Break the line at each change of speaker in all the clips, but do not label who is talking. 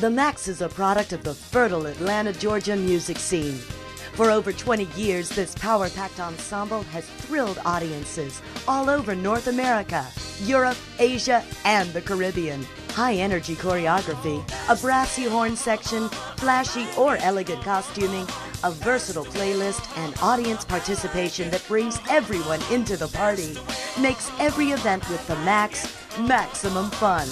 The Maxx is a product of the fertile Atlanta, Georgia music scene. For over 20 years, this power packed ensemble has thrilled audiences all over North America, Europe, Asia, and the Caribbean. High energy choreography, a brassy horn section, flashy or elegant costuming, a versatile playlist, and audience participation that brings everyone into the party makes every event with the Maxx maximum fun.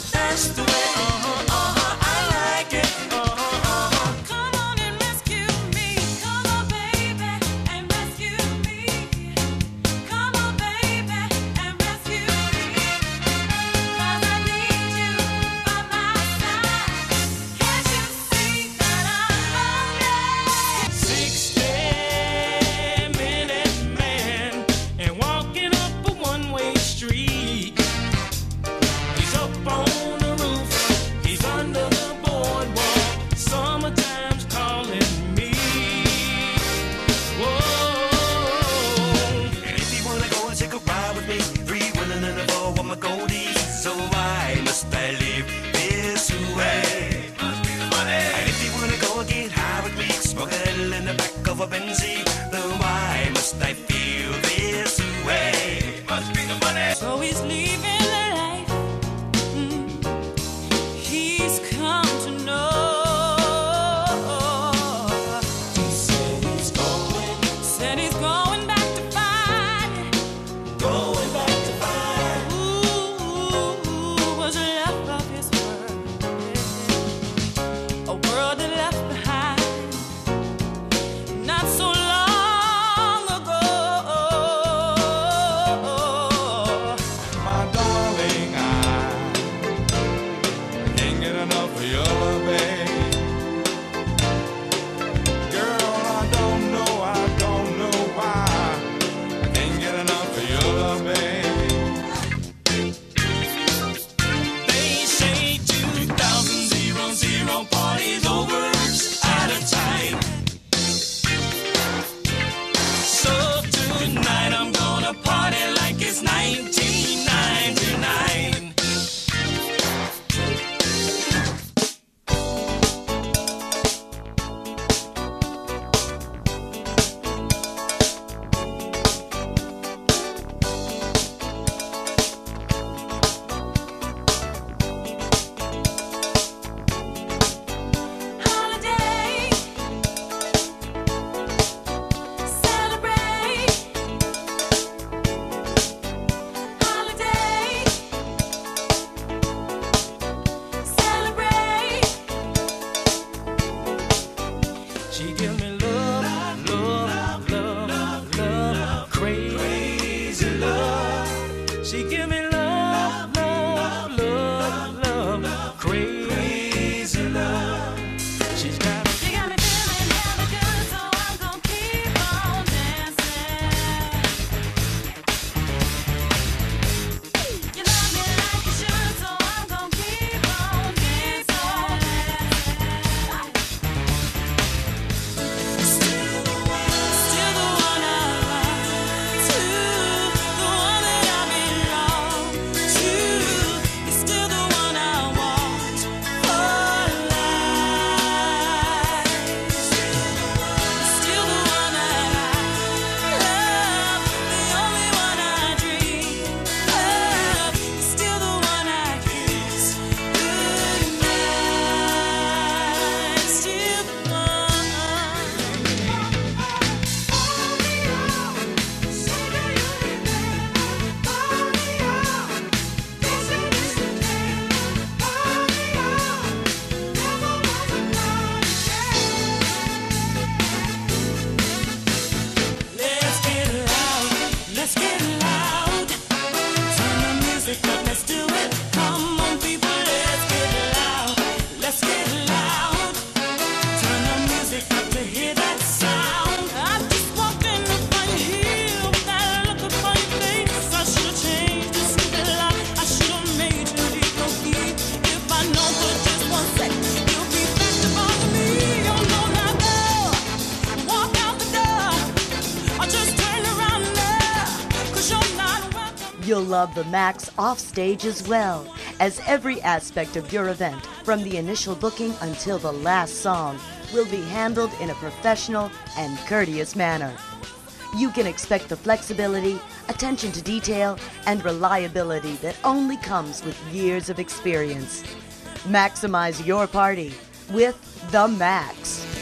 You'll love the Maxx offstage as well,
as every aspect of your event, from the initial booking until the last song, will be handled in a professional and courteous manner. You can expect the flexibility, attention to detail, and reliability that only comes with years of experience. Maximize your party with the Maxx.